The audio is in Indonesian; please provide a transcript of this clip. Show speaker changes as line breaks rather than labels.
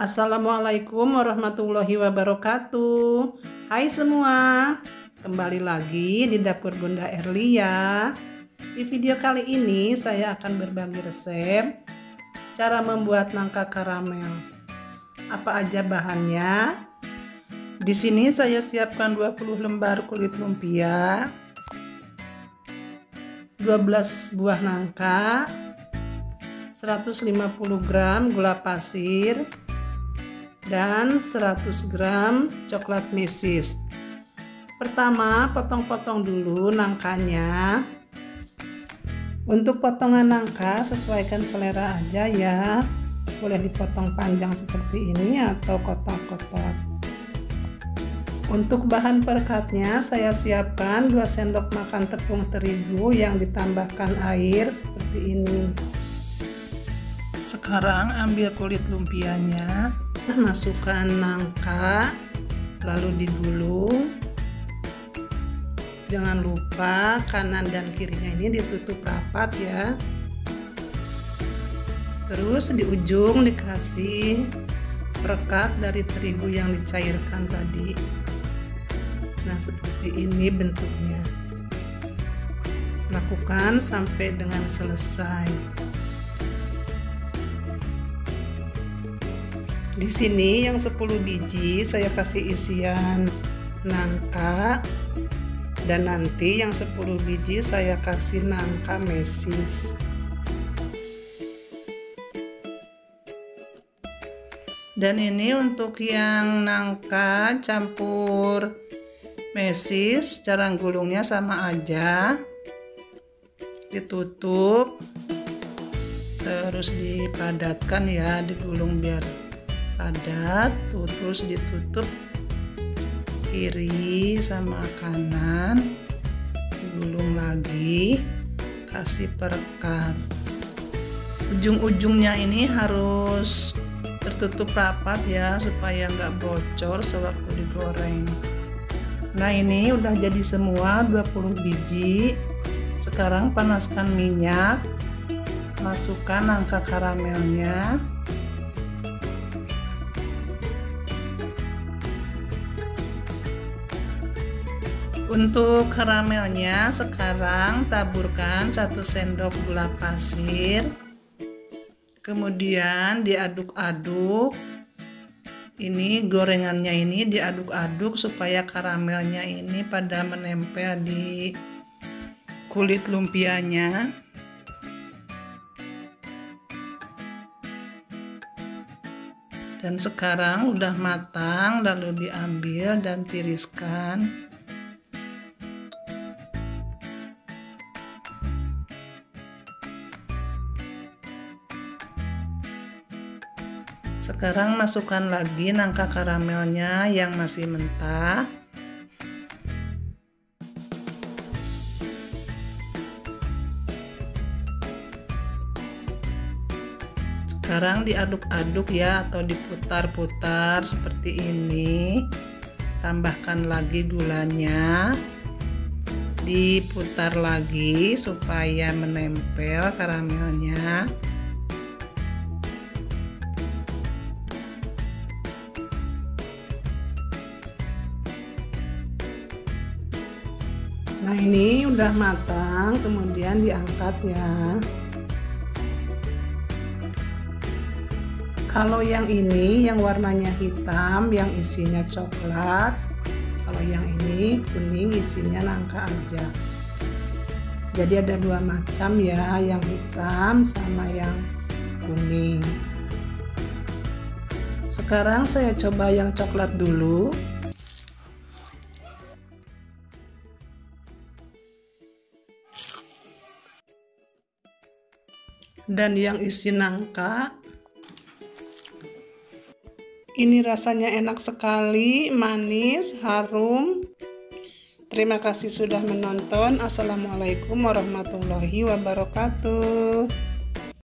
Assalamualaikum warahmatullahi wabarakatuh. Hai semua Kembali lagi di dapur Bunda Erlia. Di video kali ini saya akan berbagi resep Cara membuat nangka karamel. Apa aja bahannya? Di sini saya siapkan 20 lembar kulit lumpia 12 buah nangka 150 gram gula pasir dan 100 gram coklat mesis. Pertama potong-potong dulu nangkanya. Untuk potongan nangka sesuaikan selera aja ya. Boleh dipotong panjang seperti ini atau kotak-kotak. Untuk bahan perekatnya saya siapkan 2 sendok makan tepung terigu yang ditambahkan air seperti ini. Sekarang ambil kulit lumpianya masukkan nangka lalu digulung jangan lupa kanan dan kirinya ini ditutup rapat ya. Terus di ujung dikasih perekat dari terigu yang dicairkan tadi. Nah seperti ini bentuknya. Lakukan sampai dengan selesai Di sini yang 10 biji saya kasih isian nangka dan nanti yang 10 biji saya kasih nangka mesis. Dan ini untuk yang nangka campur mesis, cara gulungnya sama aja. Ditutup terus dipadatkan ya, digulung biar padat terus ditutup kiri sama kanan. Digulung lagi kasih perekat ujung-ujungnya ini harus tertutup rapat ya supaya nggak bocor sewaktu digoreng. Nah ini udah jadi semua 20 biji. Sekarang panaskan minyak masukkan angka karamelnya Untuk karamelnya sekarang taburkan 1 sendok gula pasir. Kemudian diaduk-aduk. Ini gorengannya ini diaduk-aduk supaya karamelnya ini pada menempel di kulit lumpianya. Dan sekarang udah matang lalu diambil dan tiriskan Sekarang masukkan lagi nangka karamelnya yang masih mentah. Sekarang diaduk-aduk ya atau diputar-putar seperti ini. Tambahkan lagi gulanya. Diputar lagi supaya menempel karamelnya. Nah ini udah matang kemudian diangkat ya. Kalau yang ini yang warnanya hitam yang isinya coklat. Kalau yang ini kuning isinya nangka aja. Jadi ada dua macam ya yang hitam sama yang kuning. Sekarang saya coba yang coklat dulu dan yang isi nangka ini rasanya enak sekali manis harum. Terima kasih sudah menonton. Assalamualaikum warahmatullahi wabarakatuh